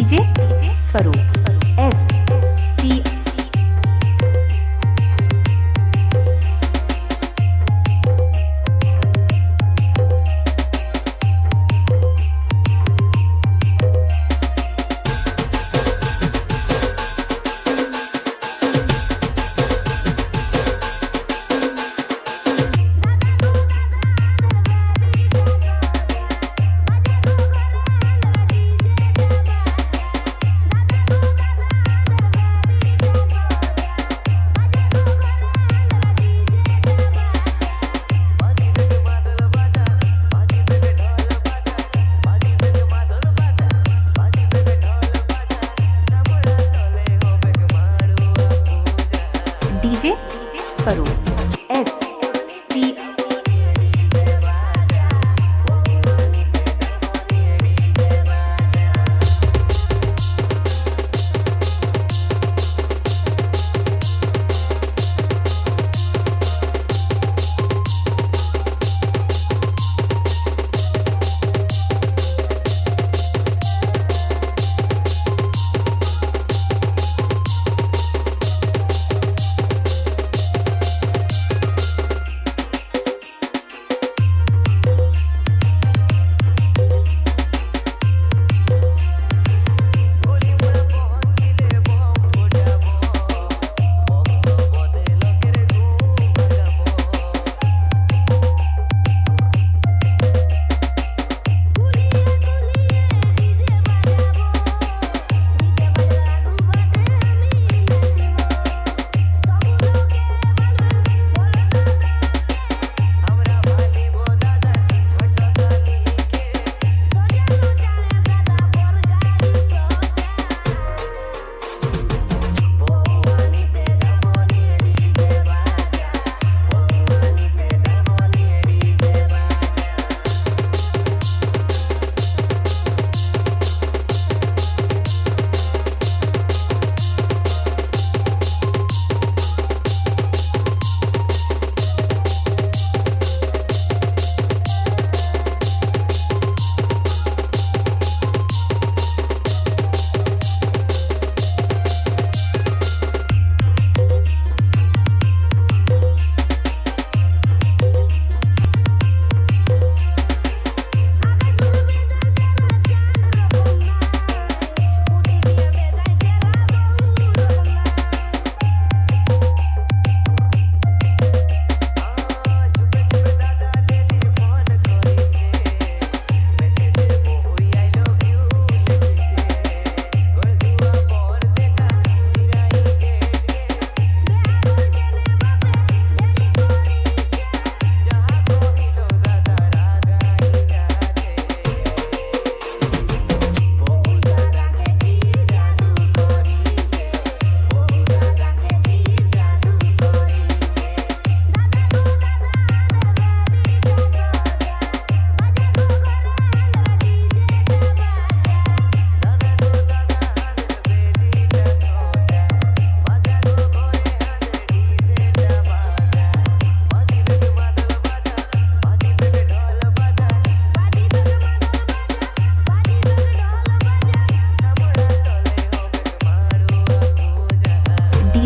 DJ Swaroop. S DJ Swaroop S.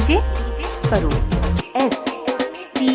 DJ करो। S T